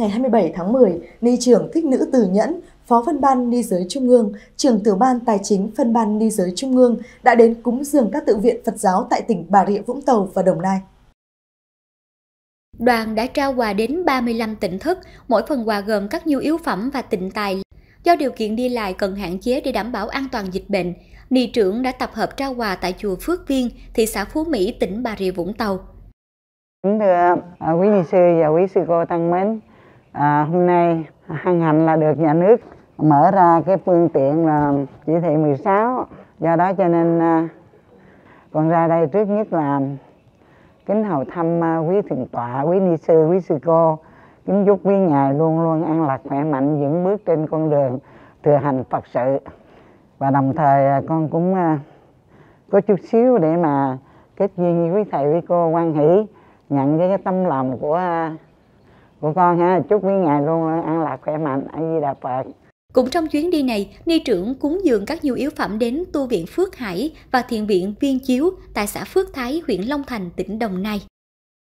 Ngày 27 tháng 10, Ni trưởng Thích Nữ Từ Nhẫn, Phó phân ban Ni giới Trung ương, trưởng tiểu ban Tài chính phân ban Ni giới Trung ương đã đến cúng dường các tự viện Phật giáo tại tỉnh Bà Rịa Vũng Tàu và Đồng Nai. Đoàn đã trao quà đến 35 tỉnh thức, mỗi phần quà gồm các nhu yếu phẩm và tịnh tài. Do điều kiện đi lại cần hạn chế để đảm bảo an toàn dịch bệnh, Ni trưởng đã tập hợp trao quà tại chùa Phước Viên, thị xã Phú Mỹ, tỉnh Bà Rịa Vũng Tàu. Kính thưa à, quý ni sư và quý sư cô tăng mến, à, hôm nay hân hạnh là được nhà nước mở ra cái phương tiện là chỉ thị 16 do đó cho nên à, con ra đây trước nhất là kính hầu thăm à, quý thượng tọa quý ni sư quý sư cô kính chúc quý ngài luôn luôn an lạc khỏe mạnh vững bước trên con đường thừa hành phật sự. Và đồng thời à, con cũng à, có chút xíu để mà kết duyên với quý thầy quý cô quan hỷ nhận cái, cái tâm lòng của à, của con ha chúc quý ngài luôn an lạc khỏe mạnh a di đà phật cũng trong chuyến đi này, Ni trưởng cúng dường các nhu yếu phẩm đến tu viện Phước Hải và thiền viện Viên Chiếu tại xã Phước Thái, huyện Long Thành, tỉnh Đồng Nai.